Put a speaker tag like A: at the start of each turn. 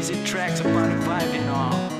A: Easy tracks upon the vibe and all.